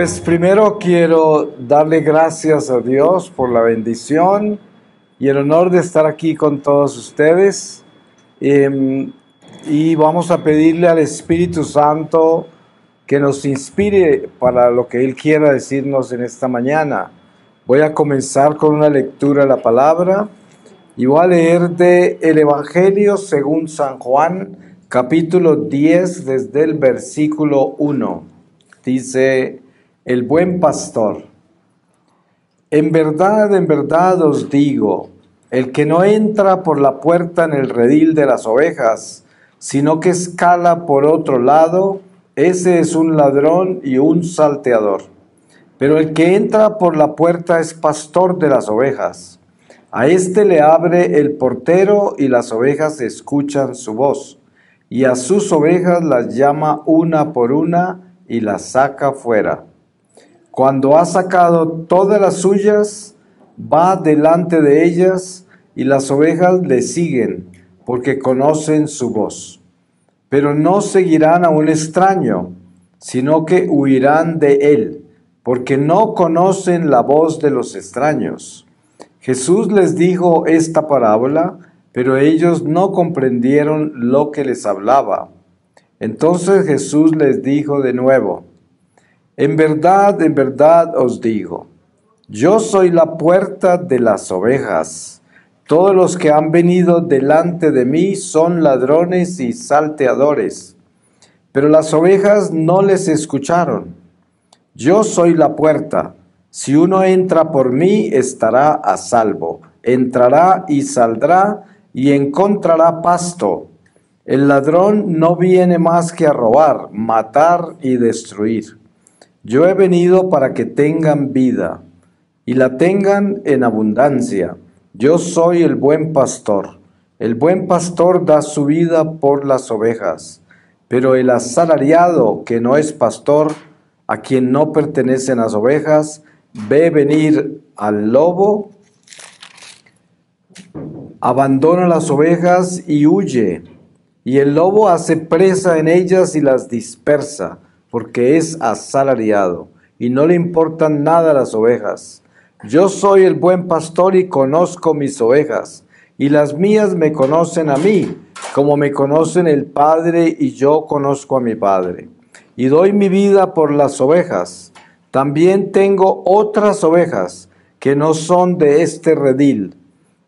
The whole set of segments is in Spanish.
Pues primero quiero darle gracias a Dios por la bendición y el honor de estar aquí con todos ustedes. Em, y vamos a pedirle al Espíritu Santo que nos inspire para lo que Él quiera decirnos en esta mañana. Voy a comenzar con una lectura de la palabra y voy a leer de el Evangelio según San Juan, capítulo 10, desde el versículo 1. Dice el buen pastor, en verdad, en verdad os digo, el que no entra por la puerta en el redil de las ovejas, sino que escala por otro lado, ese es un ladrón y un salteador. Pero el que entra por la puerta es pastor de las ovejas. A éste le abre el portero y las ovejas escuchan su voz. Y a sus ovejas las llama una por una y las saca fuera. Cuando ha sacado todas las suyas, va delante de ellas y las ovejas le siguen porque conocen su voz. Pero no seguirán a un extraño, sino que huirán de él, porque no conocen la voz de los extraños. Jesús les dijo esta parábola, pero ellos no comprendieron lo que les hablaba. Entonces Jesús les dijo de nuevo, en verdad, en verdad os digo, yo soy la puerta de las ovejas. Todos los que han venido delante de mí son ladrones y salteadores, pero las ovejas no les escucharon. Yo soy la puerta. Si uno entra por mí, estará a salvo. Entrará y saldrá y encontrará pasto. El ladrón no viene más que a robar, matar y destruir. Yo he venido para que tengan vida y la tengan en abundancia. Yo soy el buen pastor. El buen pastor da su vida por las ovejas, pero el asalariado que no es pastor, a quien no pertenecen las ovejas, ve venir al lobo, abandona las ovejas y huye, y el lobo hace presa en ellas y las dispersa, porque es asalariado, y no le importan nada las ovejas. Yo soy el buen pastor y conozco mis ovejas, y las mías me conocen a mí, como me conocen el Padre y yo conozco a mi Padre. Y doy mi vida por las ovejas. También tengo otras ovejas que no son de este redil.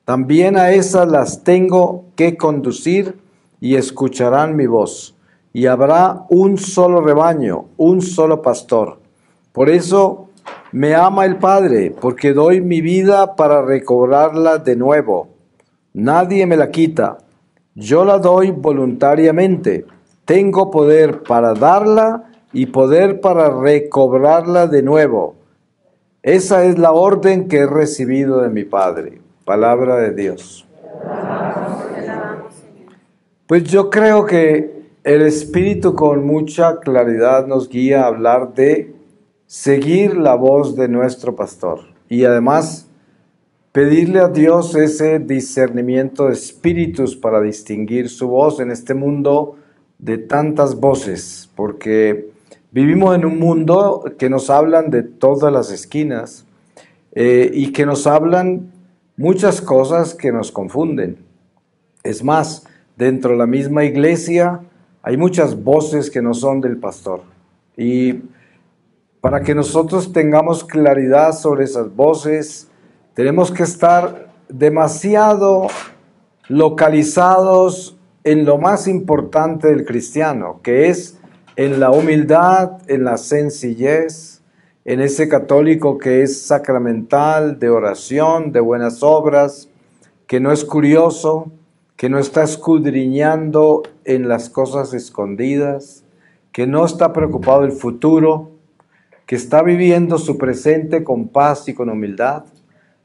También a esas las tengo que conducir y escucharán mi voz. Y habrá un solo rebaño, un solo pastor. Por eso me ama el Padre, porque doy mi vida para recobrarla de nuevo. Nadie me la quita. Yo la doy voluntariamente. Tengo poder para darla y poder para recobrarla de nuevo. Esa es la orden que he recibido de mi Padre. Palabra de Dios. Pues yo creo que el Espíritu con mucha claridad nos guía a hablar de seguir la voz de nuestro pastor y además pedirle a Dios ese discernimiento de espíritus para distinguir su voz en este mundo de tantas voces, porque vivimos en un mundo que nos hablan de todas las esquinas eh, y que nos hablan muchas cosas que nos confunden. Es más, dentro de la misma iglesia hay muchas voces que no son del pastor. Y para que nosotros tengamos claridad sobre esas voces, tenemos que estar demasiado localizados en lo más importante del cristiano, que es en la humildad, en la sencillez, en ese católico que es sacramental, de oración, de buenas obras, que no es curioso, que no está escudriñando en las cosas escondidas, que no está preocupado del futuro, que está viviendo su presente con paz y con humildad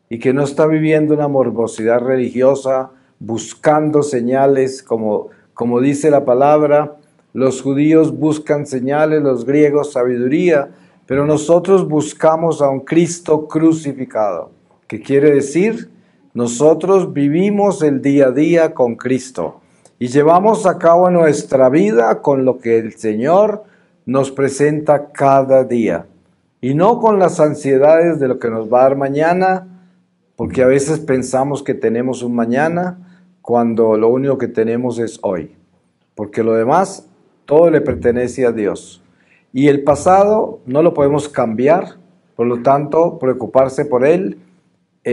y que no está viviendo una morbosidad religiosa buscando señales como, como dice la palabra, los judíos buscan señales, los griegos sabiduría, pero nosotros buscamos a un Cristo crucificado, que quiere decir, nosotros vivimos el día a día con Cristo y llevamos a cabo nuestra vida con lo que el Señor nos presenta cada día. y no con las ansiedades de lo que nos va a dar mañana, porque a veces pensamos que tenemos un mañana cuando lo único que tenemos es hoy, porque lo demás todo le pertenece a Dios. Y el pasado no lo podemos cambiar, por lo tanto, preocuparse por él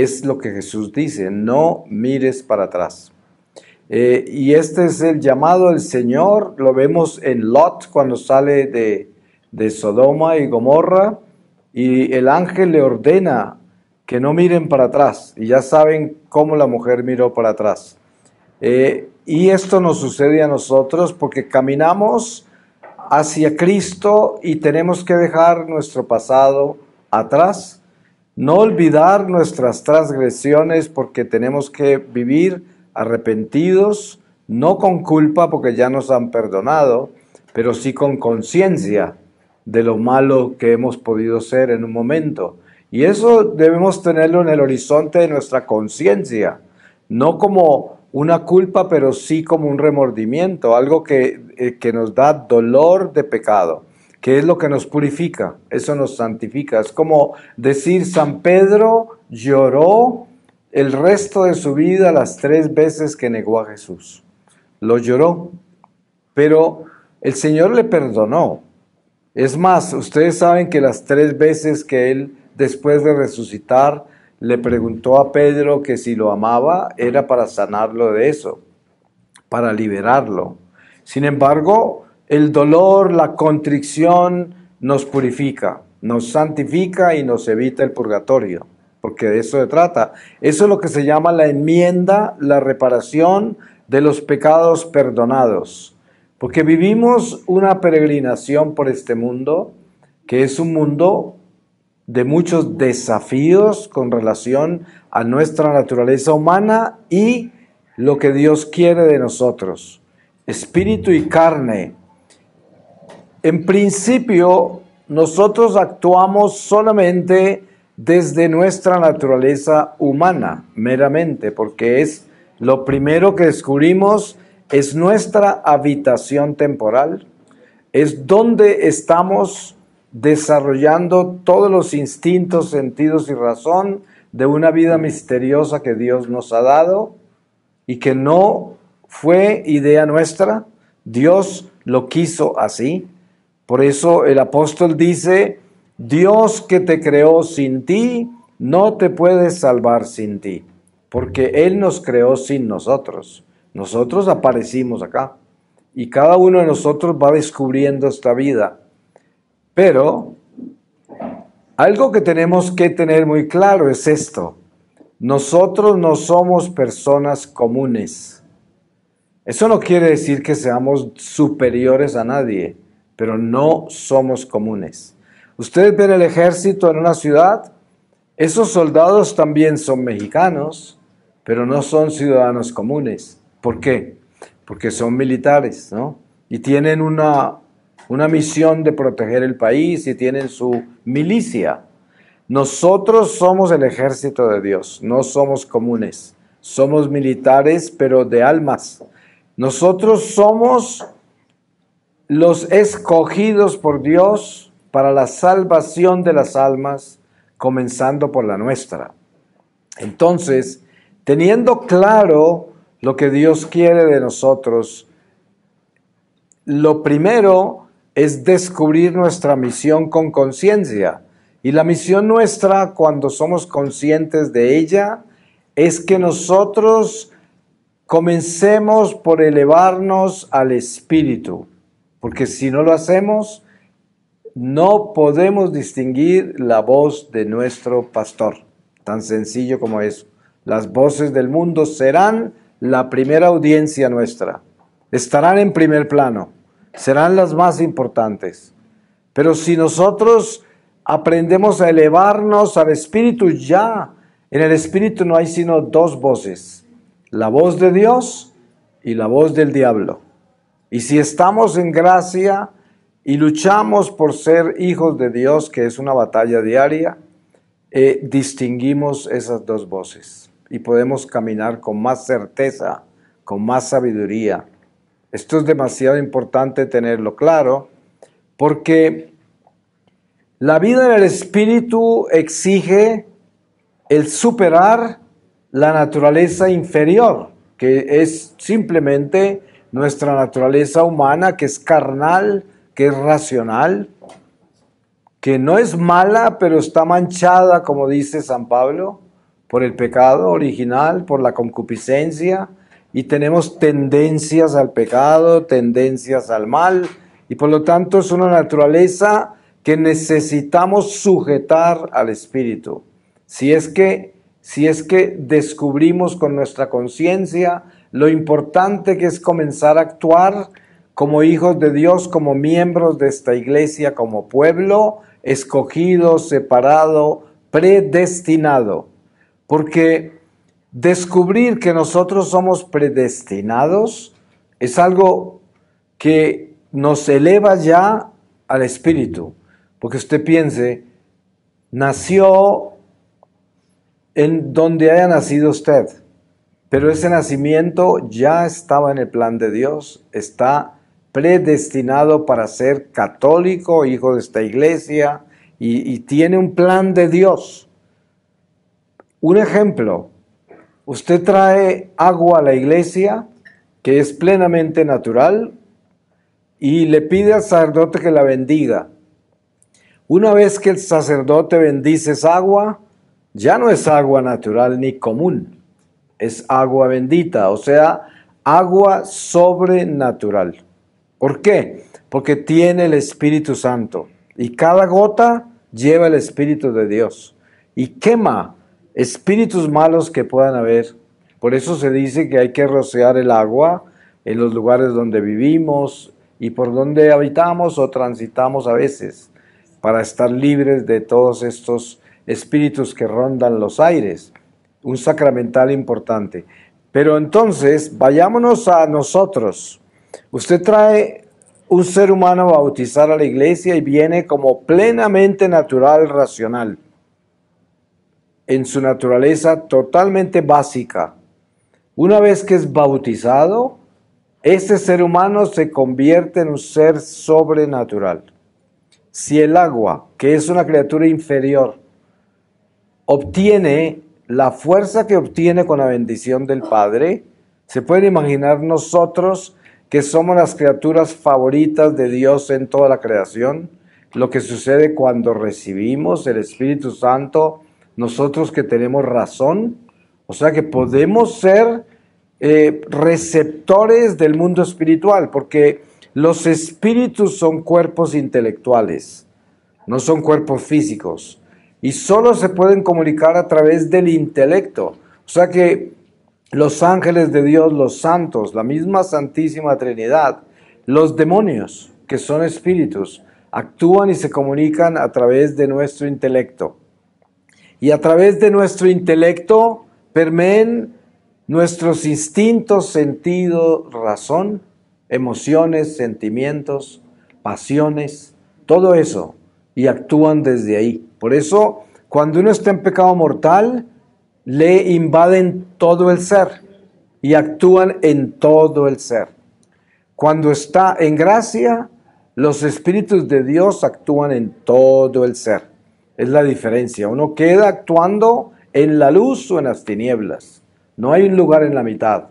es lo que Jesús dice, no mires para atrás. Eh, y este es el llamado del Señor, lo vemos en Lot cuando sale de, Sodoma y Gomorra, y el ángel le ordena que no miren para atrás. Y ya saben cómo la mujer miró para atrás. Eh, y esto nos sucede a nosotros porque caminamos hacia Cristo y tenemos que dejar nuestro pasado atrás. No olvidar nuestras transgresiones porque tenemos que vivir arrepentidos, no con culpa porque ya nos han perdonado, pero sí con conciencia de lo malo que hemos podido ser en un momento. Y eso debemos tenerlo en el horizonte de nuestra conciencia, no como una culpa, pero sí como un remordimiento, algo que, eh, que nos da dolor de pecado, que es lo que nos purifica, eso nos santifica. Es como decir, San Pedro lloró el resto de su vida las tres veces que negó a Jesús. Lo lloró, pero el Señor le perdonó. Es más, ustedes saben que las tres veces que Él después de resucitar, le preguntó a Pedro que si lo amaba era para sanarlo de eso, para liberarlo. Sin embargo, el dolor, la contrición nos purifica, nos santifica y nos evita el purgatorio, porque de eso se trata. Eso es lo que se llama la enmienda, la reparación de los pecados perdonados, porque vivimos una peregrinación por este mundo, que es un mundo de muchos desafíos con relación a nuestra naturaleza humana y lo que Dios quiere de nosotros, espíritu y carne. En principio, nosotros actuamos solamente desde nuestra naturaleza humana, meramente, porque es lo primero que descubrimos, es nuestra habitación temporal, es donde estamos desarrollando todos los instintos, sentidos y razón de una vida misteriosa que Dios nos ha dado y que no fue idea nuestra, Dios lo quiso así. Por eso el apóstol dice, Dios que te creó sin ti, no te puede salvar sin ti, porque Él nos creó sin nosotros. Nosotros aparecimos acá y cada uno de nosotros va descubriendo esta vida pero algo que tenemos que tener muy claro es esto. Nosotros no somos personas comunes. Eso no quiere decir que seamos superiores a nadie, pero no somos comunes. Ustedes ven el ejército en una ciudad, esos soldados también son mexicanos, pero no son ciudadanos comunes. ¿Por qué? Porque son militares, ¿no? Y tienen una, una misión de proteger el país y tienen su milicia. Nosotros somos el ejército de Dios, no somos comunes, somos militares, pero de almas. Nosotros somos los escogidos por Dios para la salvación de las almas, comenzando por la nuestra. Entonces, teniendo claro lo que Dios quiere de nosotros, lo primero es descubrir nuestra misión con conciencia. Y la misión nuestra, cuando somos conscientes de ella, es que nosotros comencemos por elevarnos al Espíritu, porque si no lo hacemos, no podemos distinguir la voz de nuestro pastor, tan sencillo como eso. Las voces del mundo serán la primera audiencia nuestra, estarán en primer plano serán las más importantes. Pero si nosotros aprendemos a elevarnos al Espíritu, ya en el Espíritu no hay sino dos voces, la voz de Dios y la voz del diablo. Y si estamos en gracia y luchamos por ser hijos de Dios, que es una batalla diaria, eh, distinguimos esas dos voces y podemos caminar con más certeza, con más sabiduría. Esto es demasiado importante tenerlo claro porque La vida en el espíritu exige el superar la naturaleza inferior, que es simplemente nuestra naturaleza humana, que es carnal, que es racional, que no es mala, pero está manchada, como dice San Pablo, por el pecado original, por la concupiscencia, y tenemos tendencias al pecado, tendencias al mal, y por lo tanto es una naturaleza que necesitamos sujetar al Espíritu. Si es que, si es que descubrimos con nuestra conciencia lo importante que es comenzar a actuar como hijos de Dios, como miembros de esta iglesia, como pueblo, escogido, separado, predestinado. Porque descubrir que nosotros somos predestinados es algo que nos eleva ya al espíritu. Porque usted piense, nació en donde haya nacido usted, pero ese nacimiento ya estaba en el plan de Dios, está predestinado para ser católico, hijo de esta iglesia, y, tiene un plan de Dios. Un ejemplo, usted trae agua a la iglesia que es plenamente natural y le pide al sacerdote que la bendiga. Una vez que el sacerdote bendice esa agua, ya no es agua natural ni común, es agua bendita, o sea, agua sobrenatural. ¿Por qué? Porque tiene el Espíritu Santo y cada gota lleva el Espíritu de Dios y quema espíritus malos que puedan haber. Por eso se dice que hay que rociar el agua en los lugares donde vivimos y por donde habitamos o transitamos a veces, para estar libres de todos estos espíritus que rondan los aires. Un sacramental importante. Pero entonces, vayámonos a nosotros. Usted trae un ser humano a bautizar a la iglesia y viene como plenamente natural, racional en su naturaleza totalmente básica. Una vez que es bautizado, este ser humano se convierte en un ser sobrenatural. Si el agua, que es una criatura inferior, obtiene la fuerza que obtiene con la bendición del Padre, se puede imaginar nosotros que somos las criaturas favoritas de Dios en toda la creación, lo que sucede cuando recibimos el Espíritu Santo nosotros que tenemos razón, o sea que podemos ser eh, receptores del mundo espiritual, porque los espíritus son cuerpos intelectuales, no son cuerpos físicos, y solo se pueden comunicar a través del intelecto. O sea que los ángeles de Dios, los santos, la misma Santísima Trinidad, los demonios, que son espíritus, actúan y se comunican a través de nuestro intelecto y a través de nuestro intelecto permeen nuestros instintos, sentido, razón, emociones, sentimientos, pasiones, todo eso, y actúan desde ahí. Por eso, cuando uno está en pecado mortal, le invaden todo el ser y actúan en todo el ser. Cuando está en gracia, los espíritus de Dios actúan en todo el ser. Es la diferencia. Uno queda actuando en la luz o en las tinieblas. No hay un lugar en la mitad.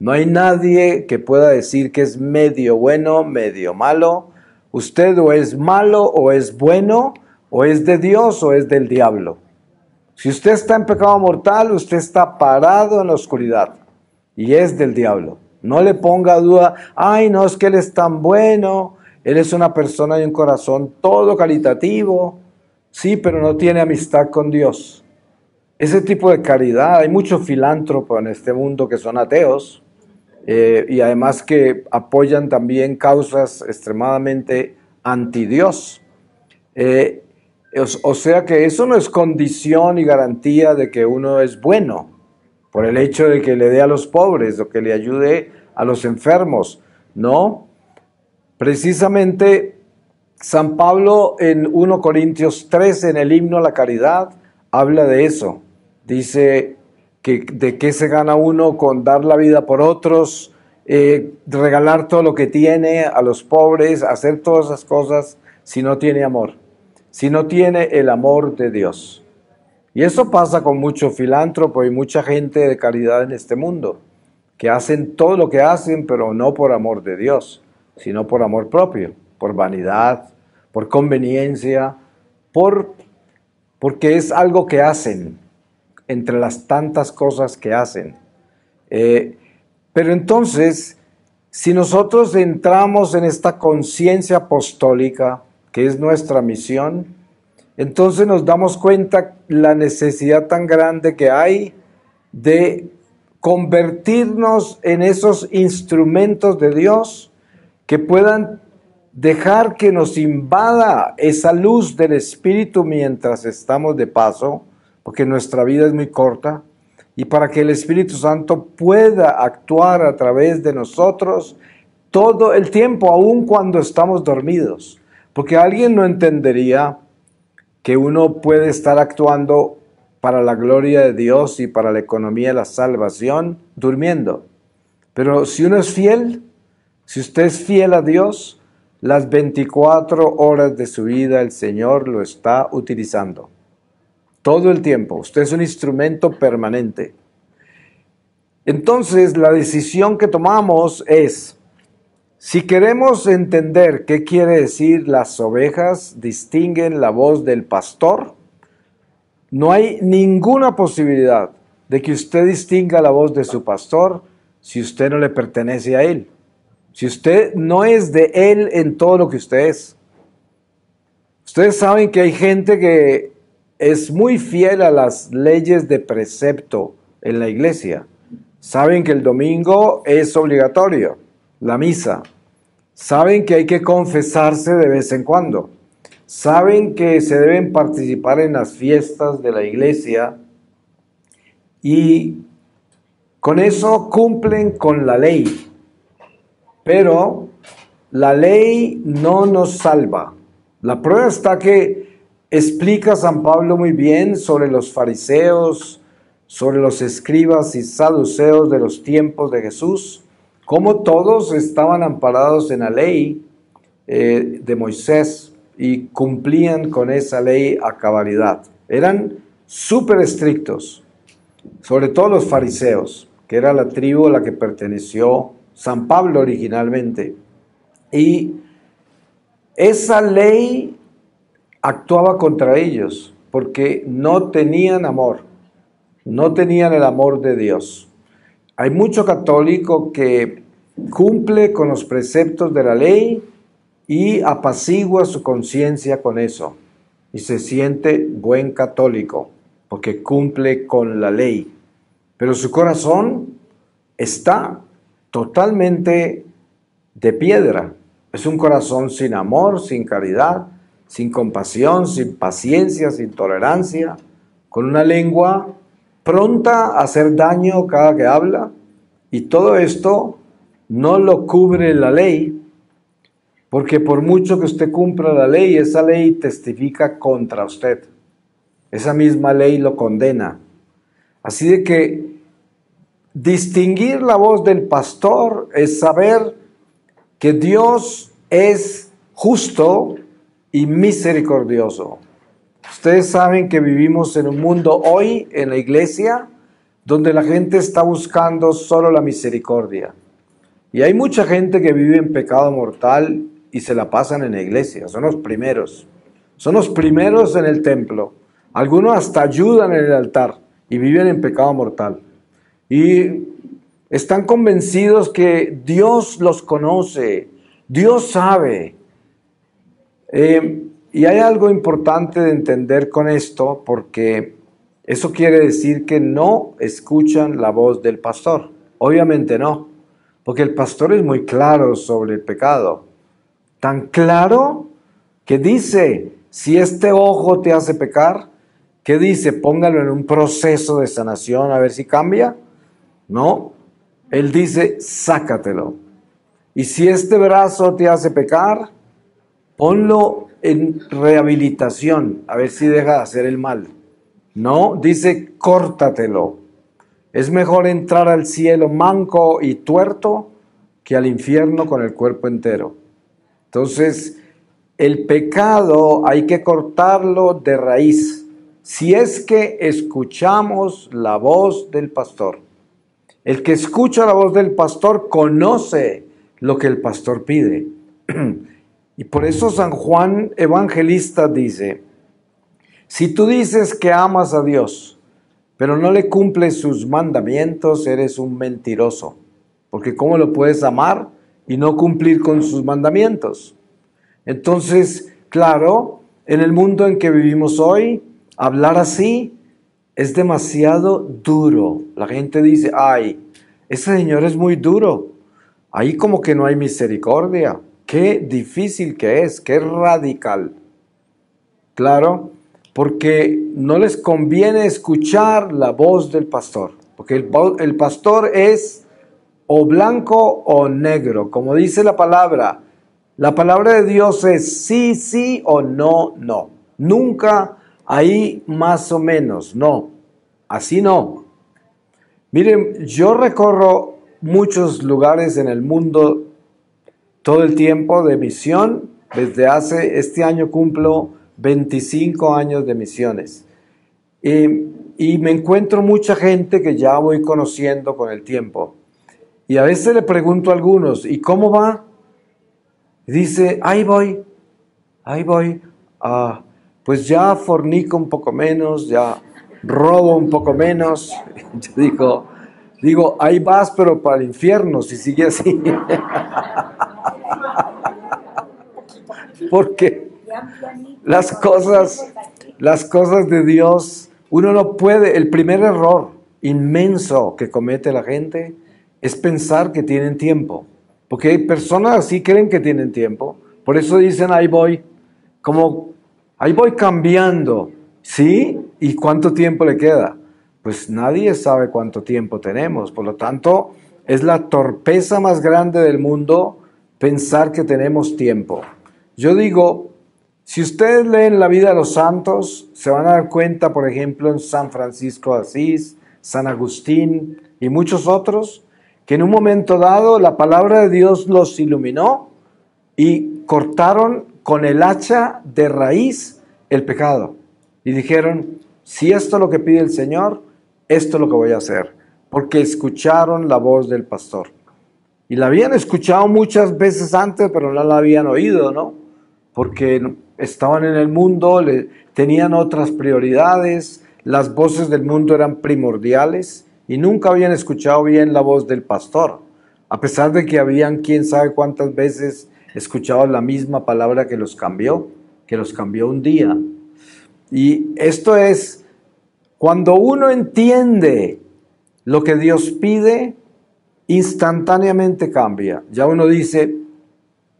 No hay nadie que pueda decir que es medio bueno, medio malo. Usted o es malo o es bueno, o es de Dios o es del diablo. Si usted está en pecado mortal, usted está parado en la oscuridad y es del diablo. No le ponga duda, ay, no es que él es tan bueno, él es una persona de un corazón todo caritativo, Sí, pero no tiene amistad con Dios. Ese tipo de caridad, hay muchos filántropos en este mundo que son ateos eh, y además que apoyan también causas extremadamente anti Dios. Eh, o sea que eso no es condición y garantía de que uno es bueno, por el hecho de que le dé a los pobres o que le ayude a los enfermos. No, precisamente San Pablo en 1 Corintios 13, en el himno a la caridad, habla de eso. Dice que de qué se gana uno con dar la vida por otros, eh, regalar todo lo que tiene a los pobres, hacer todas esas cosas si no tiene amor. Si no tiene el amor de Dios. Y eso pasa con mucho filántropo y mucha gente de caridad en este mundo, que hacen todo lo que hacen, pero no por amor de Dios, sino por amor propio, por vanidad, por conveniencia, por, porque es algo que hacen entre las tantas cosas que hacen. Eh, pero entonces, si nosotros entramos en esta conciencia apostólica, que es nuestra misión, entonces nos damos cuenta la necesidad tan grande que hay de convertirnos en esos instrumentos de Dios que puedan dejar que nos invada esa luz del Espíritu mientras estamos de paso, porque nuestra vida es muy corta, y para que el Espíritu Santo pueda actuar a través de nosotros todo el tiempo, aun cuando estamos dormidos. Porque alguien no entendería que uno puede estar actuando para la gloria de Dios y para la economía de la salvación durmiendo. Pero si uno es fiel, si usted es fiel a Dios, las 24 horas de su vida el Señor lo está utilizando. Todo el tiempo. Usted es un instrumento permanente. Entonces, la decisión que tomamos es, si queremos entender qué quiere decir las ovejas distinguen la voz del pastor, no hay ninguna posibilidad de que usted distinga la voz de su pastor si usted no le pertenece a él. Si usted no es de él en todo lo que usted es. Ustedes saben que hay gente que es muy fiel a las leyes de precepto en la iglesia. Saben que el domingo es obligatorio, la misa. Saben que hay que confesarse de vez en cuando. Saben que se deben participar en las fiestas de la iglesia y con eso cumplen con la ley. Pero la ley no nos salva. La prueba está que explica San Pablo muy bien sobre los fariseos, sobre los escribas y saduceos de los tiempos de Jesús como todos estaban amparados en la ley eh, de Moisés y cumplían con esa ley a cabalidad. Eran súper estrictos, sobre todo los fariseos, que era la tribu a la que perteneció San Pablo originalmente. Y esa ley actuaba contra ellos porque no tenían amor, no tenían el amor de Dios. Hay mucho católico que cumple con los preceptos de la ley y apacigua su conciencia con eso. Y se siente buen católico porque cumple con la ley. Pero su corazón está totalmente de piedra. Es un corazón sin amor, sin caridad, sin compasión, sin paciencia, sin tolerancia, con una lengua pronta a hacer daño cada que habla. Y todo esto no lo cubre la ley, porque por mucho que usted cumpla la ley, esa ley testifica contra usted. Esa misma ley lo condena. Así de que distinguir la voz del pastor es saber que Dios es justo y misericordioso. Ustedes saben que vivimos en un mundo hoy en la iglesia donde la gente está buscando solo la misericordia. Y hay mucha gente que vive en pecado mortal y se la pasan en la iglesia, son los primeros. Son los primeros en el templo. Algunos hasta ayudan en el altar y viven en pecado mortal. Y están convencidos que Dios los conoce, Dios sabe. Eh, y hay algo importante de entender con esto porque eso quiere decir que no escuchan la voz del pastor. Obviamente no, porque el pastor es muy claro sobre el pecado. Tan claro que dice, si este ojo te hace pecar, ¿qué dice? Póngalo en un proceso de sanación a ver si cambia. No, él dice, sácatelo. Y si este brazo te hace pecar, ponlo en rehabilitación, a ver si deja de hacer el mal. No, dice córtatelo. Es mejor entrar al cielo manco y tuerto que al infierno con el cuerpo entero. Entonces, el pecado hay que cortarlo de raíz, si es que escuchamos la voz del pastor. El que escucha la voz del pastor conoce lo que el pastor pide. Y por eso San Juan Evangelista dice, si tú dices que amas a Dios, pero no le cumples sus mandamientos, eres un mentiroso. Porque ¿cómo lo puedes amar y no cumplir con sus mandamientos? Entonces, claro, en el mundo en que vivimos hoy, hablar así es demasiado duro. La gente dice, ay, ese señor es muy duro. Ahí como que no hay misericordia. Qué difícil que es, qué radical. Claro, porque no les conviene escuchar la voz del pastor, porque el, pastor es o blanco o negro, como dice la palabra. La palabra de Dios es sí, sí o no, no. Nunca ahí más o menos, no. Así no. Miren, yo recorro muchos lugares en el mundo todo el tiempo de misión. Desde hace, este año cumplo 25 años de misiones. y me encuentro mucha gente que ya voy conociendo con el tiempo. Y a veces le pregunto a algunos, ¿y cómo va? dice, ahí voy, ahí voy. Ah, pues ya fornico un poco menos, ya robo un poco menos. Yo digo, digo, ahí vas, pero para el infierno, si sigue así. Porque las cosas, las cosas de Dios, uno no puede, el primer error inmenso que comete la gente es pensar que tienen tiempo. Porque hay personas así creen que tienen tiempo. Por eso dicen, ahí voy, como, ahí voy cambiando. ¿Sí? ¿Y cuánto tiempo le queda? Pues nadie sabe cuánto tiempo tenemos. Por lo tanto, es la torpeza más grande del mundo pensar que tenemos tiempo. Yo digo, si ustedes leen la vida de los santos, se van a dar cuenta, por ejemplo, en San Francisco de Asís, San Agustín y muchos otros, que en un momento dado la palabra de Dios los iluminó y cortaron con el hacha de raíz el pecado. Y dijeron, si esto es lo que pide el Señor, esto es lo que voy a hacer, porque escucharon la voz del pastor. Y la habían escuchado muchas veces antes, pero no la habían oído, ¿no? Porque estaban en el mundo, tenían otras prioridades, las voces del mundo eran primordiales y nunca habían escuchado bien la voz del pastor, a pesar de que habían quién sabe cuántas veces escuchado la misma palabra que los cambió, que los cambió un día. Y esto es, cuando uno entiende lo que Dios pide, instantáneamente cambia. Ya uno dice,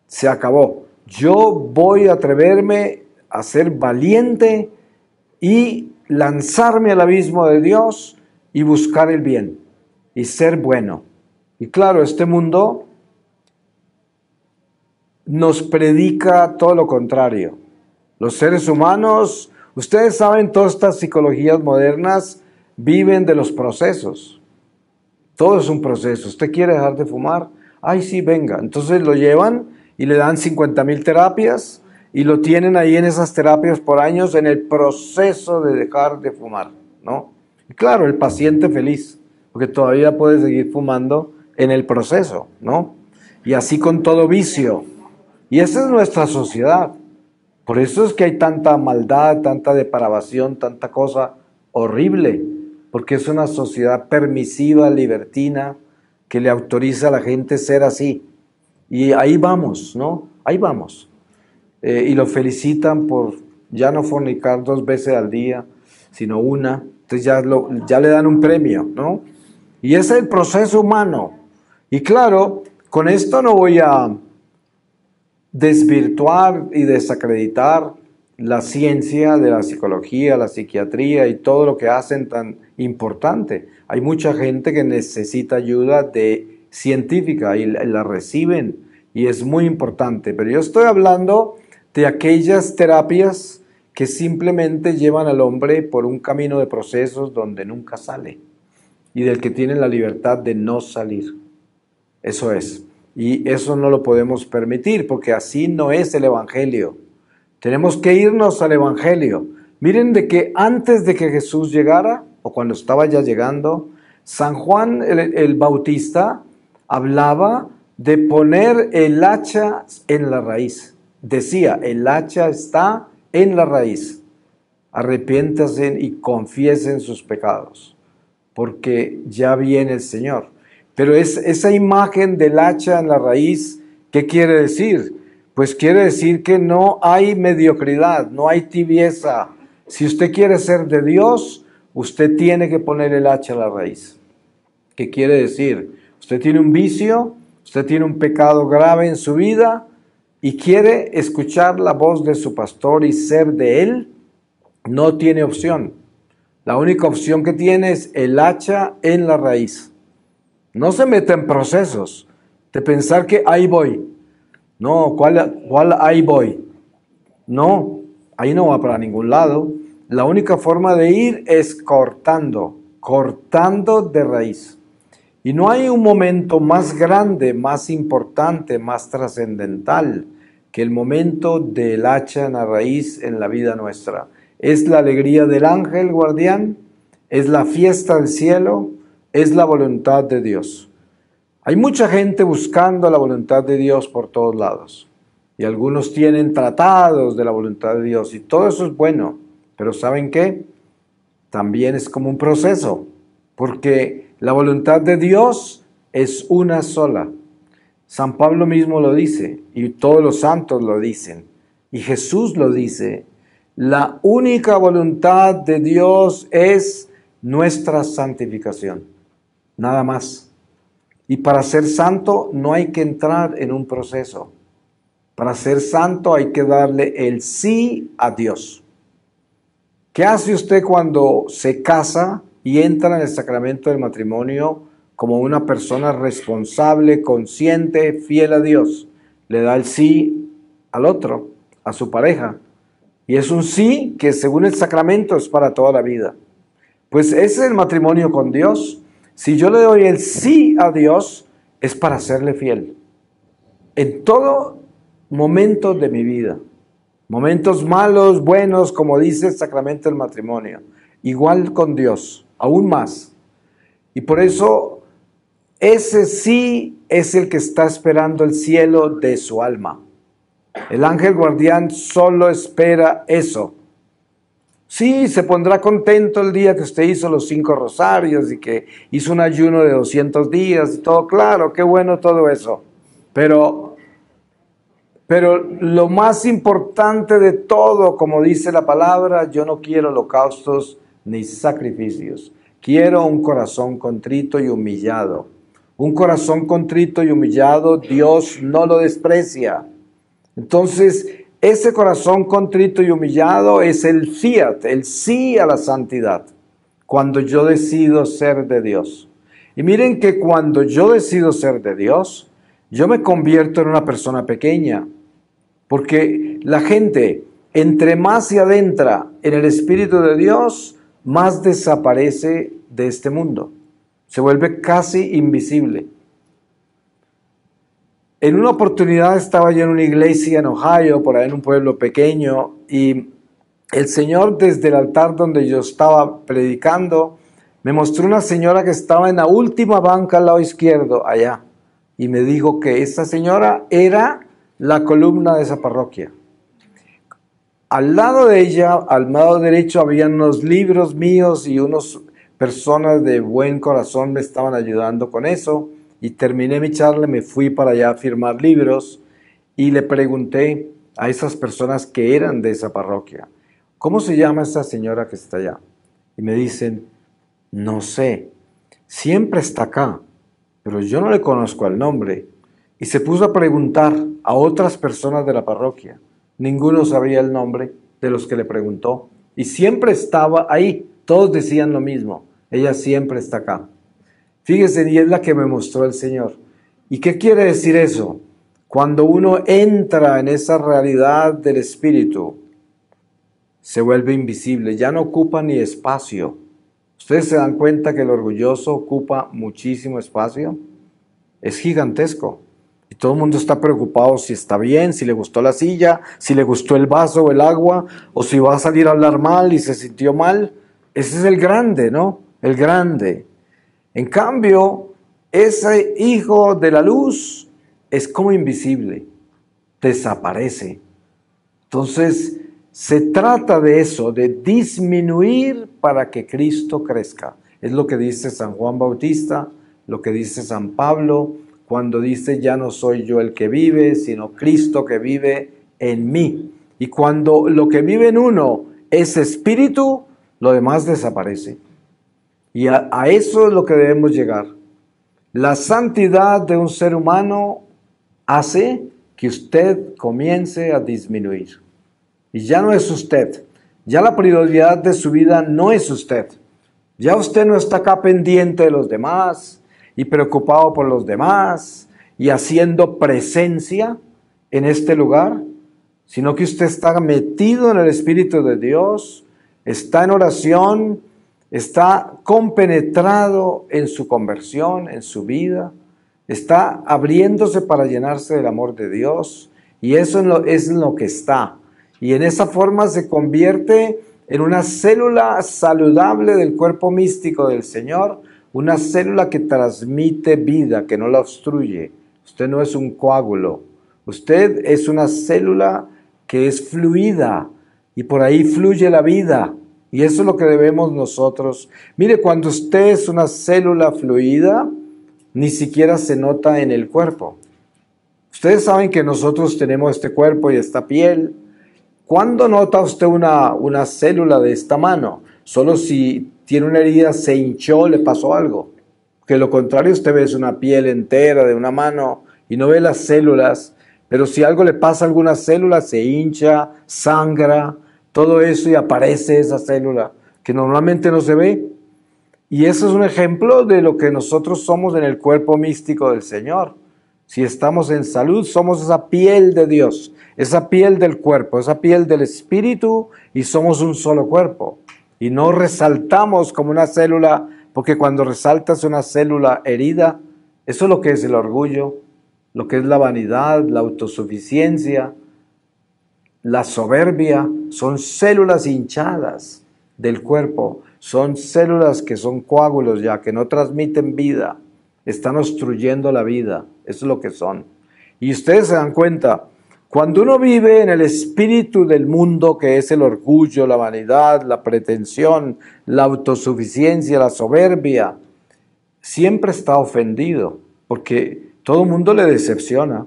se acabó. Yo voy a atreverme a ser valiente y lanzarme al abismo de Dios y buscar el bien y ser bueno. Y claro, este mundo nos predica todo lo contrario. Los seres humanos, ustedes saben, todas estas psicologías modernas viven de los procesos. Todo es un proceso. ¿Usted quiere dejar de fumar? Ay, sí, venga. Entonces lo llevan y le dan 50 mil terapias y lo tienen ahí en esas terapias por años en el proceso de dejar de fumar, ¿no? Y claro, el paciente feliz, porque todavía puede seguir fumando en el proceso, ¿no? Y así con todo vicio. Y esa es nuestra sociedad. Por eso es que hay tanta maldad, tanta depravación, tanta cosa horrible, porque es una sociedad permisiva, libertina, que le autoriza a la gente ser así. Y ahí vamos, ¿no? Ahí vamos. Eh, y lo felicitan por ya no fornicar dos veces al día, sino una. Entonces ya, le dan un premio, ¿no? Y ese es el proceso humano. Y claro, con esto no voy a desvirtuar y desacreditar la ciencia de la psicología, la psiquiatría y todo lo que hacen tan importante. Hay mucha gente que necesita ayuda de científica y la reciben y es muy importante. Pero yo estoy hablando de aquellas terapias que simplemente llevan al hombre por un camino de procesos donde nunca sale y del que tiene la libertad de no salir. Eso es. Y eso no lo podemos permitir porque así no es el Evangelio. Tenemos que irnos al Evangelio. Miren de que antes de que Jesús llegara, o cuando estaba ya llegando, San Juan el, Bautista hablaba de poner el hacha en la raíz. Decía, el hacha está en la raíz. Arrepiéntanse y confiesen sus pecados, porque ya viene el Señor. Pero es esa imagen del hacha en la raíz, ¿qué quiere decir? Pues quiere decir que no hay mediocridad, no hay tibieza. Si usted quiere ser de Dios, usted tiene que poner el hacha a la raíz. ¿Qué quiere decir? Usted tiene un vicio, usted tiene un pecado grave en su vida y quiere escuchar la voz de su pastor y ser de él, no tiene opción. La única opción que tiene es el hacha en la raíz. No se mete en procesos de pensar que ahí voy. No, ¿cuál, cuál ahí voy? No, ahí no va para ningún lado. La única forma de ir es cortando, cortando de raíz. Y no hay un momento más grande, más importante, más trascendental que el momento del hacha en la raíz en la vida nuestra. Es la alegría del ángel guardián, es la fiesta del cielo, es la voluntad de Dios. Hay mucha gente buscando la voluntad de Dios por todos lados. Y algunos tienen tratados de la voluntad de Dios y todo eso es bueno. Pero ¿saben qué? También es como un proceso, porque la voluntad de Dios es una sola. San Pablo mismo lo dice y todos los santos lo dicen. Y Jesús lo dice. La única voluntad de Dios es nuestra santificación nada más. Y para ser santo no hay que entrar en un proceso. Para ser santo hay que darle el sí a Dios. ¿Qué hace usted cuando se casa y entra en el sacramento del matrimonio como una persona responsable, consciente, fiel a Dios? Le da el sí al otro, a su pareja. Y es un sí que según el sacramento es para toda la vida. Pues ese es el matrimonio con Dios. Si yo le doy el sí a Dios, es para serle fiel. En todo momento de mi vida. Momentos malos, buenos, como dice el sacramento del matrimonio. Igual con Dios, aún más. Y por eso ese sí es el que está esperando el cielo de su alma. El ángel guardián solo espera eso. Sí, se pondrá contento el día que usted hizo los cinco rosarios y que hizo un ayuno de 200 días y todo, claro, qué bueno todo eso. Pero, pero lo más importante de todo, como dice la palabra, yo no quiero holocaustos ni sacrificios. Quiero un corazón contrito y humillado. Un corazón contrito y humillado, Dios no lo desprecia. Entonces, ese corazón contrito y humillado es el fiat, el sí a la santidad, cuando yo decido ser de Dios. Y miren que cuando yo decido ser de Dios, yo me convierto en una persona pequeña, porque la gente, entre más se adentra en el Espíritu de Dios, más desaparece de este mundo. Se vuelve casi invisible. En una oportunidad estaba yo en una iglesia en Ohio, por ahí en un pueblo pequeño, y el Señor desde el altar donde yo estaba predicando, me mostró una señora que estaba en la última banca al lado izquierdo, allá, y me dijo que esa señora era la columna de esa parroquia. Al lado de ella, al lado derecho, había unos libros míos y unas personas de buen corazón me estaban ayudando con eso y terminé mi charla, me fui para allá a firmar libros y le pregunté a esas personas que eran de esa parroquia, ¿cómo se llama esa señora que está allá? Y me dicen, no sé, siempre está acá, pero yo no le conozco el nombre. Y se puso a preguntar a otras personas de la parroquia. Ninguno sabía el nombre de los que le preguntó. Y siempre estaba ahí. Todos decían lo mismo. Ella siempre está acá. Fíjese, y es la que me mostró el Señor. ¿Y qué quiere decir eso? Cuando uno entra en esa realidad del Espíritu, se vuelve invisible, ya no ocupa ni espacio. ¿Ustedes se dan cuenta que el orgulloso ocupa muchísimo espacio? Es gigantesco. Y todo el mundo está preocupado si está bien, si le gustó la silla, si le gustó el vaso o el agua, o si va a salir a hablar mal y se sintió mal. Ese es el grande, ¿no? El grande. En cambio, ese hijo de la luz es como invisible, desaparece. Entonces, se trata de eso, de disminuir para que Cristo crezca. Es lo que dice San Juan Bautista, lo que dice San Pablo, cuando dice, ya no soy yo el que vive, sino Cristo que vive en mí. Y cuando lo que vive en uno es espíritu, lo demás desaparece. Y a, eso es lo que debemos llegar. La santidad de un ser humano hace que usted comience a disminuir. Y ya no es usted. Ya la prioridad de su vida no es usted. Ya usted no está acá pendiente de los demás, y preocupado por los demás y haciendo presencia en este lugar, sino que usted está metido en el Espíritu de Dios, está en oración, está compenetrado en su conversión, en su vida, está abriéndose para llenarse del amor de Dios y eso es lo, es lo que está. Y en esa forma se convierte en una célula saludable del cuerpo místico del Señor, una célula que transmite vida, que no la obstruye. Usted no es un coágulo. Usted es una célula que es fluida y por ahí fluye la vida. Y eso es lo que debemos nosotros. Mire, cuando usted es una célula fluida, ni siquiera se nota en el cuerpo. Ustedes saben que nosotros tenemos este cuerpo y esta piel. ¿Cuándo nota usted una, una célula de esta mano? Solo si tiene una herida, se hinchó, le pasó algo. Que lo contrario, usted ve una piel entera de una mano y no ve las células, pero si algo le pasa a alguna célula, se hincha, sangra, todo eso y aparece esa célula que normalmente no se ve. Y eso es un ejemplo de lo que nosotros somos en el cuerpo místico del Señor. Si estamos en salud, somos esa piel de Dios, esa piel del cuerpo, esa piel del espíritu y somos un solo cuerpo y no resaltamos como una célula, porque cuando resaltas una célula herida, eso es lo que es el orgullo, lo que es la vanidad, la autosuficiencia, la soberbia, son células hinchadas del cuerpo, son células que son coágulos ya, que no transmiten vida, están obstruyendo la vida, eso es lo que son. Y ustedes se dan cuenta, cuando uno vive en el espíritu del mundo, que es el orgullo, la vanidad, la pretensión, la autosuficiencia, la soberbia, siempre está ofendido, porque todo el mundo le decepciona.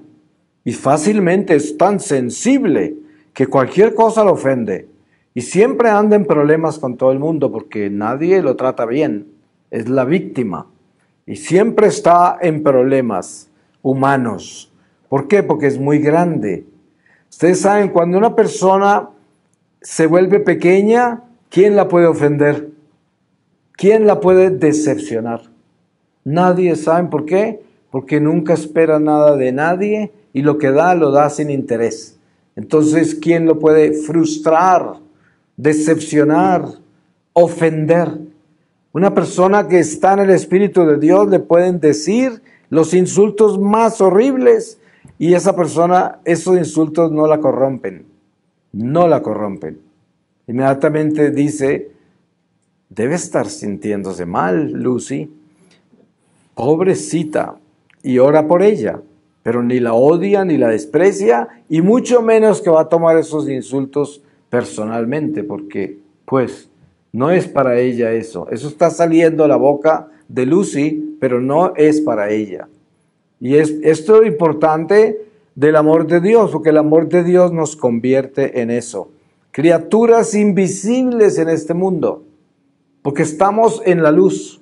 Y fácilmente es tan sensible que cualquier cosa lo ofende. Y siempre anda en problemas con todo el mundo porque nadie lo trata bien, es la víctima. Y siempre está en problemas humanos. ¿Por qué? Porque es muy grande Ustedes saben, cuando una persona se vuelve pequeña, ¿quién la puede ofender? ¿Quién la puede decepcionar? Nadie, ¿saben por qué? Porque nunca espera nada de nadie y lo que da lo da sin interés. Entonces, ¿quién lo puede frustrar, decepcionar, ofender? Una persona que está en el Espíritu de Dios le pueden decir los insultos más horribles y esa persona, esos insultos no la corrompen, no la corrompen. Inmediatamente dice, debe estar sintiéndose mal, Lucy, pobrecita, y ora por ella, pero ni la odia ni la desprecia, y mucho menos que va a tomar esos insultos personalmente, porque pues no es para ella eso, eso está saliendo a la boca de Lucy, pero no es para ella. Y es, esto es importante del amor de Dios, porque el amor de Dios nos convierte en eso. Criaturas invisibles en este mundo, porque estamos en la luz.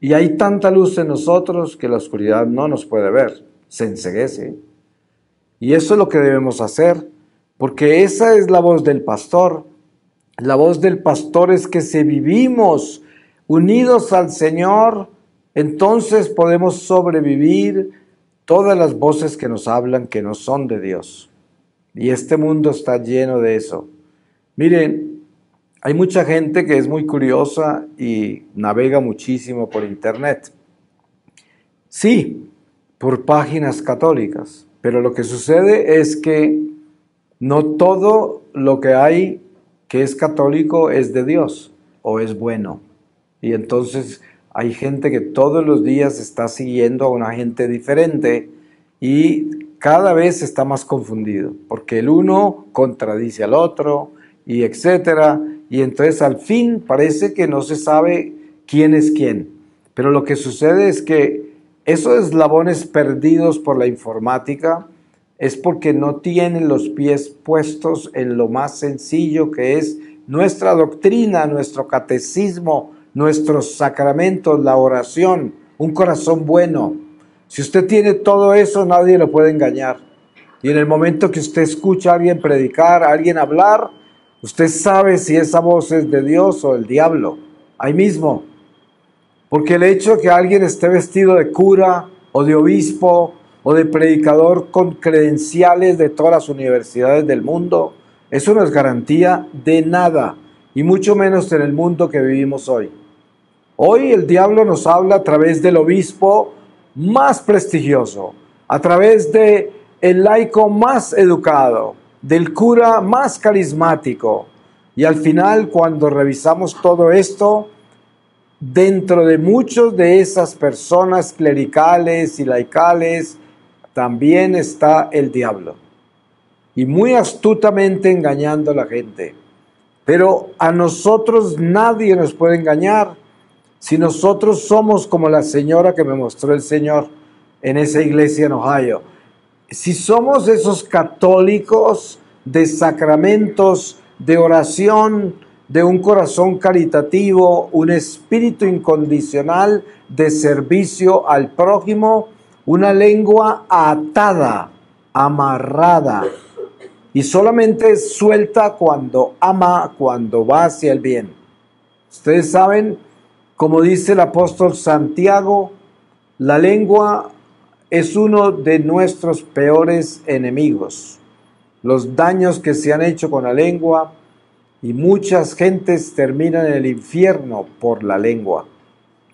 Y hay tanta luz en nosotros que la oscuridad no nos puede ver, se enseguece. Y eso es lo que debemos hacer, porque esa es la voz del pastor. La voz del pastor es que si vivimos unidos al Señor, entonces podemos sobrevivir todas las voces que nos hablan que no son de Dios. Y este mundo está lleno de eso. Miren, hay mucha gente que es muy curiosa y navega muchísimo por internet. Sí, por páginas católicas. Pero lo que sucede es que no todo lo que hay que es católico es de Dios o es bueno. Y entonces hay gente que todos los días está siguiendo a una gente diferente y cada vez está más confundido, porque el uno contradice al otro y etcétera, y entonces al fin parece que no se sabe quién es quién. Pero lo que sucede es que esos eslabones perdidos por la informática es porque no tienen los pies puestos en lo más sencillo que es nuestra doctrina, nuestro catecismo, nuestros sacramentos, la oración, un corazón bueno. Si usted tiene todo eso, nadie lo puede engañar. Y en el momento que usted escucha a alguien predicar, a alguien hablar, usted sabe si esa voz es de Dios o del diablo. Ahí mismo. Porque el hecho de que alguien esté vestido de cura o de obispo o de predicador con credenciales de todas las universidades del mundo, eso no es garantía de nada, y mucho menos en el mundo que vivimos hoy. Hoy el diablo nos habla a través del obispo más prestigioso, a través de el laico más educado, del cura más carismático. Y al final, cuando revisamos todo esto, dentro de muchos de esas personas clericales y laicales, también está el diablo. Y muy astutamente engañando a la gente. Pero a nosotros nadie nos puede engañar si nosotros somos como la señora que me mostró el Señor en esa iglesia en Ohio, si somos esos católicos de sacramentos, de oración, de un corazón caritativo, un espíritu incondicional de servicio al prójimo, una lengua atada, amarrada, y solamente suelta cuando ama, cuando va hacia el bien. Ustedes saben como dice el apóstol Santiago, la lengua es uno de nuestros peores enemigos. Los daños que se han hecho con la lengua y muchas gentes terminan en el infierno por la lengua.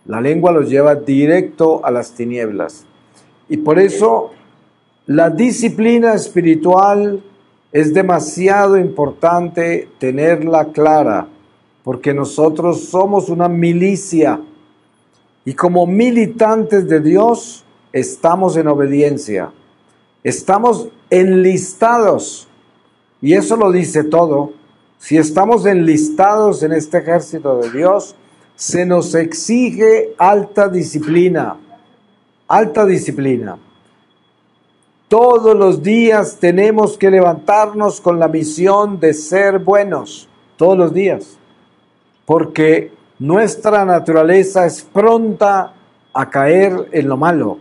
La lengua los lleva directo a las tinieblas. Y por eso la disciplina espiritual es demasiado importante tenerla clara porque nosotros somos una milicia. Y como militantes de Dios estamos en obediencia, estamos enlistados. Y eso lo dice todo. Si estamos enlistados en este ejército de Dios, se nos exige alta disciplina, alta disciplina. Todos los días tenemos que levantarnos con la misión de ser buenos, todos los días porque nuestra naturaleza es pronta a caer en lo malo.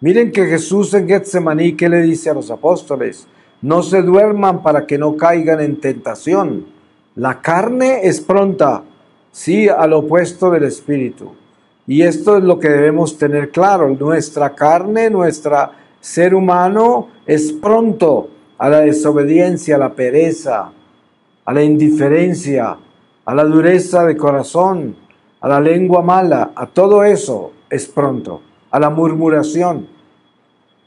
Miren que Jesús en Getsemaní, ¿qué le dice a los apóstoles? No se duerman para que no caigan en tentación. La carne es pronta, sí, al opuesto del espíritu. Y esto es lo que debemos tener claro. Nuestra carne, nuestro ser humano es pronto a la desobediencia, a la pereza, a la indiferencia, a la dureza de corazón, a la lengua mala, a todo eso es pronto, a la murmuración.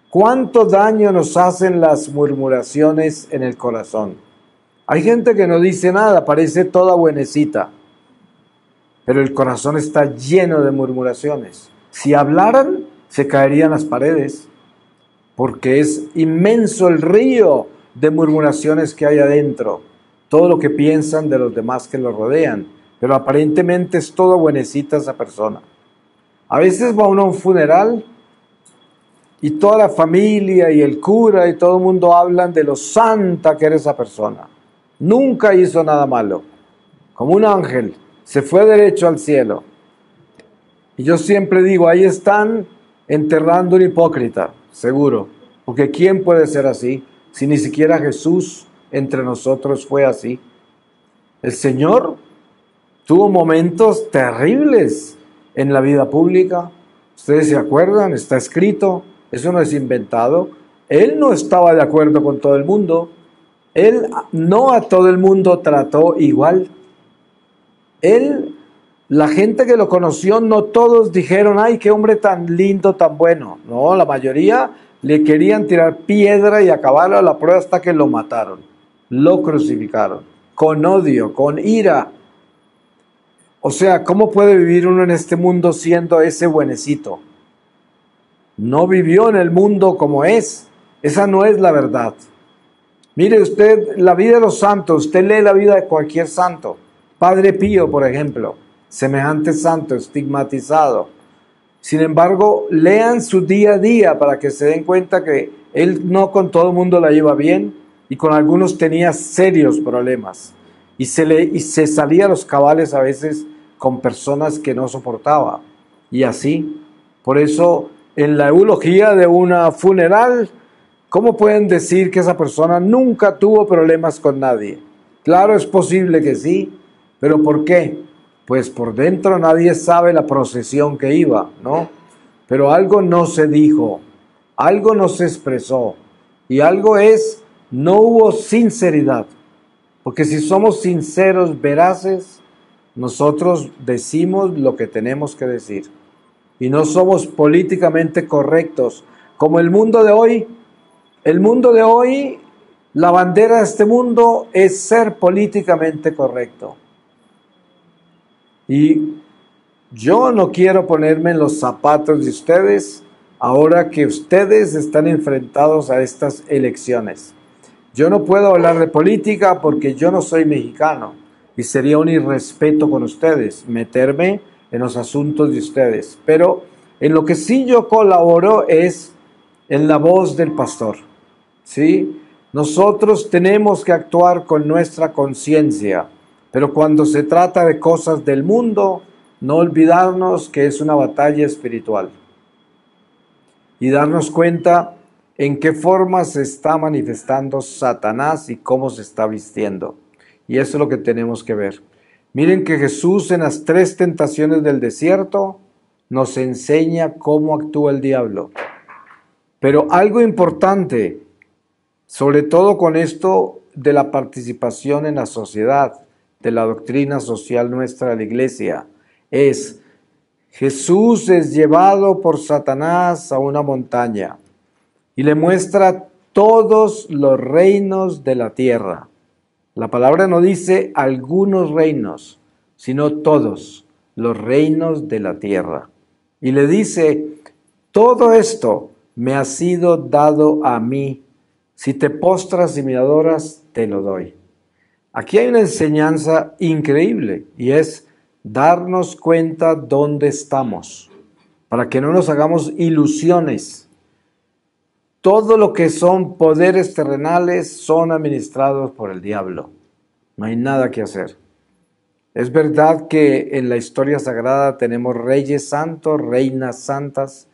¿Cuánto daño nos hacen las murmuraciones en el corazón? Hay gente que no dice nada, parece toda buenecita, pero el corazón está lleno de murmuraciones. Si hablaran, se caerían las paredes, porque es inmenso el río de murmuraciones que hay adentro todo lo que piensan de los demás que lo rodean, pero aparentemente es todo buenecita esa persona. A veces va uno a un funeral y toda la familia y el cura y todo el mundo hablan de lo santa que era esa persona. Nunca hizo nada malo, como un ángel, se fue derecho al cielo. Y yo siempre digo, ahí están enterrando un hipócrita, seguro, porque ¿quién puede ser así si ni siquiera Jesús entre nosotros fue así. El Señor tuvo momentos terribles en la vida pública. Ustedes se acuerdan, está escrito, eso no es inventado. Él no estaba de acuerdo con todo el mundo. Él no a todo el mundo trató igual. Él la gente que lo conoció, no todos dijeron, ay, qué hombre tan lindo, tan bueno. No, la mayoría le querían tirar piedra y acabarlo a la prueba hasta que lo mataron. Lo crucificaron, con odio, con ira. O sea, ¿cómo puede vivir uno en este mundo siendo ese buenecito? No vivió en el mundo como es. Esa no es la verdad. Mire usted la vida de los santos, usted lee la vida de cualquier santo. Padre Pío, por ejemplo, semejante santo, estigmatizado. Sin embargo, lean su día a día para que se den cuenta que él no con todo el mundo la lleva bien y con algunos tenía serios problemas. Y se, le, y se salía a los cabales a veces con personas que no soportaba. Y así. Por eso, en la eulogía de una funeral, ¿cómo pueden decir que esa persona nunca tuvo problemas con nadie? Claro, es posible que sí, pero ¿por qué? Pues por dentro nadie sabe la procesión que iba, ¿no? Pero algo no se dijo, algo no se expresó, y algo es, no hubo sinceridad. Porque si somos sinceros, veraces, nosotros decimos lo que tenemos que decir. Y no somos políticamente correctos. Como el mundo de hoy, el mundo de hoy, la bandera de este mundo es ser políticamente correcto. Y yo no quiero ponerme en los zapatos de ustedes ahora que ustedes están enfrentados a estas elecciones. Yo no puedo hablar de política porque yo no soy mexicano y sería un irrespeto con ustedes meterme en los asuntos de ustedes. Pero en lo que sí yo colaboro es en la voz del pastor. ¿Sí? Nosotros tenemos que actuar con nuestra conciencia pero cuando se trata de cosas del mundo, no olvidarnos que es una batalla espiritual y darnos cuenta en qué forma se está manifestando Satanás y cómo se está vistiendo. Y eso es lo que tenemos que ver. Miren que Jesús en las tres tentaciones del desierto nos enseña cómo actúa el diablo. Pero algo importante, sobre todo con esto de la participación en la sociedad, de la doctrina social nuestra de la iglesia es Jesús es llevado por Satanás a una montaña y le muestra todos los reinos de la tierra. La palabra no dice algunos reinos, sino todos los reinos de la tierra. Y le dice, todo esto me ha sido dado a mí. Si te postras y me adoras, te lo doy. Aquí hay una enseñanza increíble y es darnos cuenta dónde estamos, para que no nos hagamos ilusiones. Todo lo que son poderes terrenales son administrados por el diablo. No hay nada que hacer. Es verdad que en la historia sagrada tenemos reyes santos, reinas santas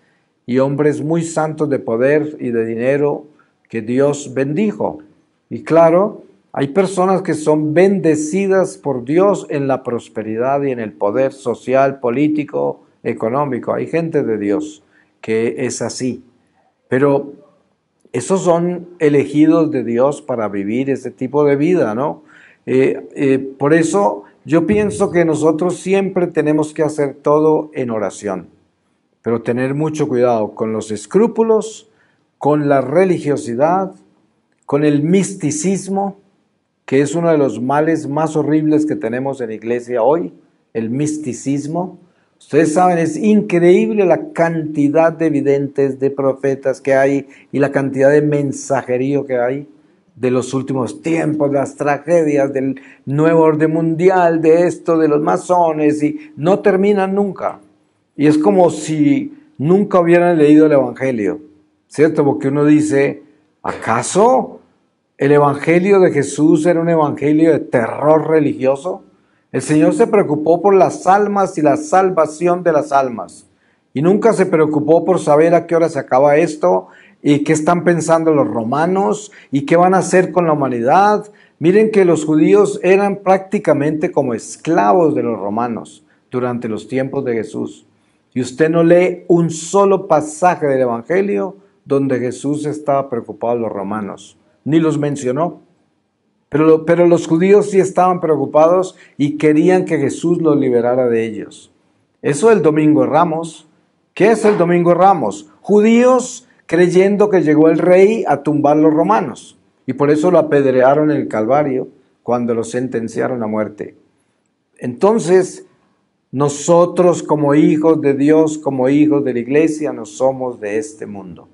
y hombres muy santos de poder y de dinero que Dios bendijo. Y claro, hay personas que son bendecidas por Dios en la prosperidad y en el poder social, político, económico. Hay gente de Dios que es así. Pero esos son elegidos de Dios para vivir ese tipo de vida, ¿no? Eh, eh, por eso yo pienso que nosotros siempre tenemos que hacer todo en oración, pero tener mucho cuidado con los escrúpulos, con la religiosidad, con el misticismo, que es uno de los males más horribles que tenemos en la iglesia hoy, el misticismo. Ustedes saben, es increíble la cantidad de evidentes, de profetas que hay y la cantidad de mensajerío que hay de los últimos tiempos, las tragedias del nuevo orden mundial, de esto, de los masones, y no terminan nunca. Y es como si nunca hubieran leído el Evangelio, ¿cierto? Porque uno dice, ¿acaso el Evangelio de Jesús era un evangelio de terror religioso. El Señor se preocupó por las almas y la salvación de las almas. Y nunca se preocupó por saber a qué hora se acaba esto y qué están pensando los romanos y qué van a hacer con la humanidad. Miren que los judíos eran prácticamente como esclavos de los romanos durante los tiempos de Jesús. Y usted no lee un solo pasaje del Evangelio donde Jesús estaba preocupado de los romanos ni los mencionó. Pero, los judíos sí estaban preocupados y querían que Jesús los liberara de ellos. Eso es el Domingo Ramos. ¿Qué es el Domingo Ramos? Judíos creyendo que llegó el rey a tumbar los romanos. Y por eso lo apedrearon en el Calvario cuando lo sentenciaron a muerte. Entonces, nosotros como hijos de Dios, como hijos de la iglesia, no somos de este mundo.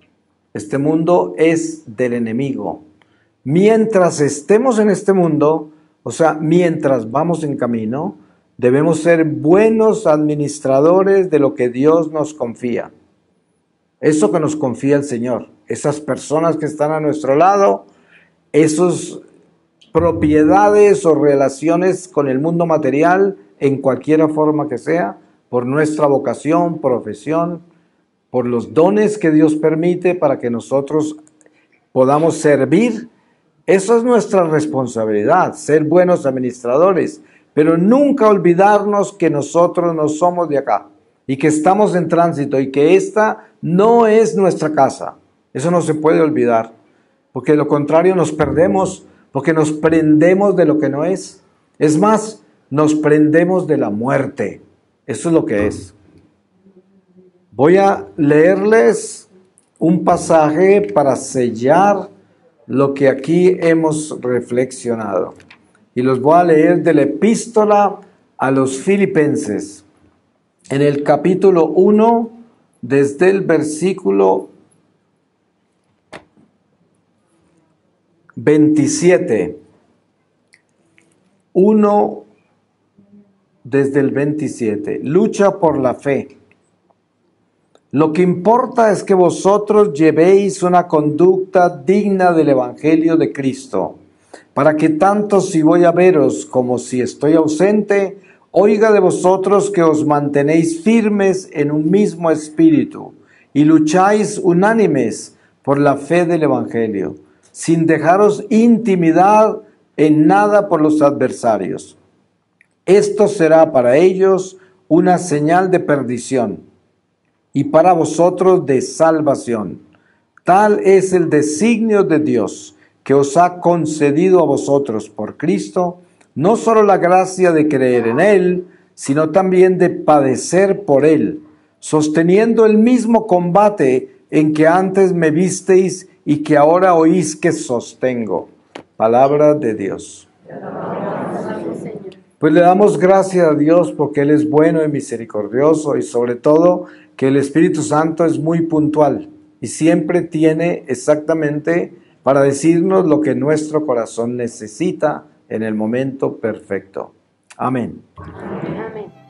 Este mundo es del enemigo. Mientras estemos en este mundo, o sea, mientras vamos en camino, debemos ser buenos administradores de lo que Dios nos confía. Eso que nos confía el Señor, esas personas que están a nuestro lado, esas propiedades o relaciones con el mundo material, en cualquier forma que sea, por nuestra vocación, profesión, por los dones que Dios permite para que nosotros podamos servir. Eso es nuestra responsabilidad, ser buenos administradores, pero nunca olvidarnos que nosotros no somos de acá y que estamos en tránsito y que esta no es nuestra casa. Eso no se puede olvidar, porque de lo contrario nos perdemos, porque nos prendemos de lo que no es. Es más, nos prendemos de la muerte. Eso es lo que es. Voy a leerles un pasaje para sellar lo que aquí hemos reflexionado. Y los voy a leer de la epístola a los filipenses, en el capítulo 1, desde el versículo 27. 1 desde el 27. Lucha por la fe. Lo que importa es que vosotros llevéis una conducta digna del Evangelio de Cristo, para que tanto si voy a veros como si estoy ausente, oiga de vosotros que os mantenéis firmes en un mismo espíritu y lucháis unánimes por la fe del Evangelio, sin dejaros intimidad en nada por los adversarios. Esto será para ellos una señal de perdición y para vosotros de salvación. Tal es el designio de Dios que os ha concedido a vosotros por Cristo, no solo la gracia de creer en Él, sino también de padecer por Él, sosteniendo el mismo combate en que antes me visteis y que ahora oís que sostengo. Palabra de Dios. Pues le damos gracias a Dios porque Él es bueno y misericordioso y sobre todo que el Espíritu Santo es muy puntual y siempre tiene exactamente para decirnos lo que nuestro corazón necesita en el momento perfecto. Amén. Amén.